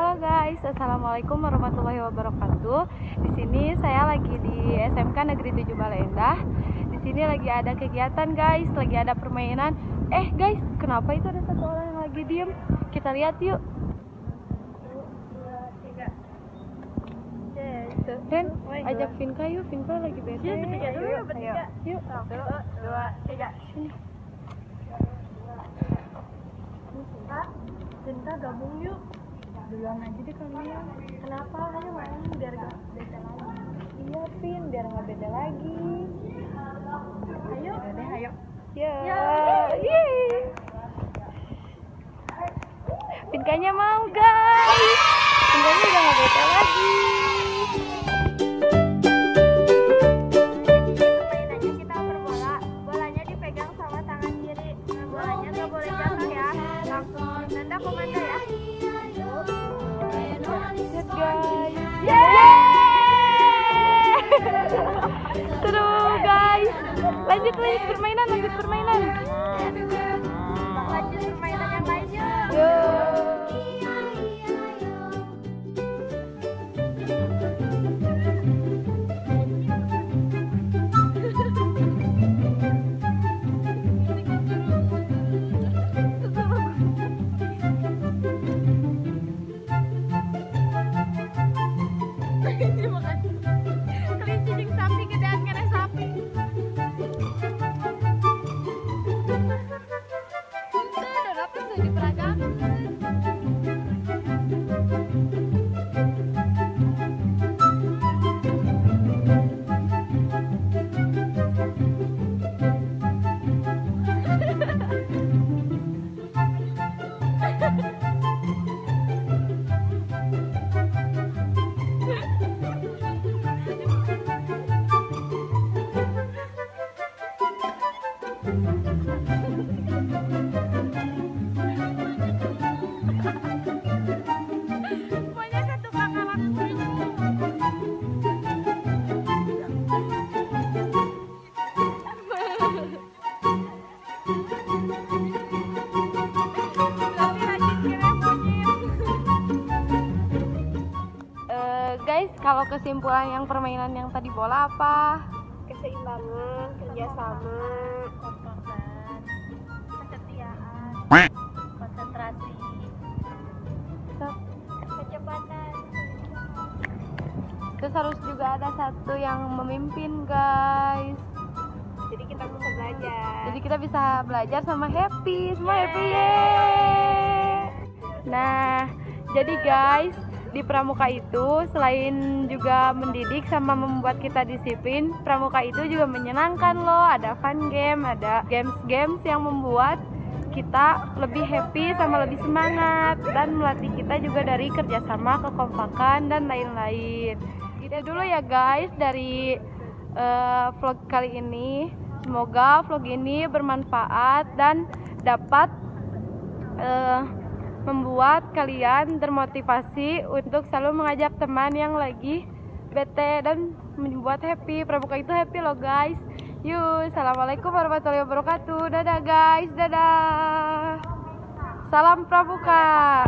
Halo guys, assalamualaikum warahmatullahi wabarakatuh. Di sini saya lagi di SMK Negeri 7 Balendah. Di sini lagi ada kegiatan guys, lagi ada permainan. Eh guys, kenapa itu ada satu orang yang lagi diem? Kita lihat yuk. Ren, ajak Vinka yuk. Vinka lagi bete. Iya, bertiga dulu. Yuk. Satu, dua, tiga. Sini. Cinta gabung yuk. Duluan aja deh kalian. Kenapa? Ayo main biar gak beda lagi. Iya, Vin, biar nggak beda lagi. Ayo. Deh, ayo. Ya. Ya, yeay. Pinkanya mau guys. Pinkanya udah gak bete lagi. Bolanya dipegang sama tangan kiri. Nah, bolanya gak boleh jatuh ya. Langsung Nanda komando Lanjut permainan, lanjut permainan. Kalau kesimpulan yang permainan yang tadi bola apa? keseimbangan, kerjasama, komponen, kesetiaan, konsentrasi, kecepatan. Terus harus juga ada satu yang memimpin, guys. Jadi kita bisa belajar. Jadi kita bisa belajar sama happy, semua happy yeay. Nah, jadi guys, di pramuka itu selain juga mendidik sama membuat kita disiplin, pramuka itu juga menyenangkan loh. Ada fun game, ada games-games yang membuat kita lebih happy sama lebih semangat dan melatih kita juga dari kerjasama, kekompakan dan lain-lain. Gitu dulu ya guys dari eh, vlog kali ini. Semoga vlog ini bermanfaat dan dapat eh, membuat kalian termotivasi untuk selalu mengajak teman yang lagi bete dan membuat happy. Pramuka itu happy loh guys. Yuk, assalamualaikum warahmatullahi wabarakatuh. Dadah guys, dadah. Salam Pramuka.